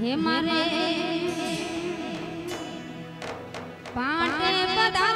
हे मारे। पाटे बदा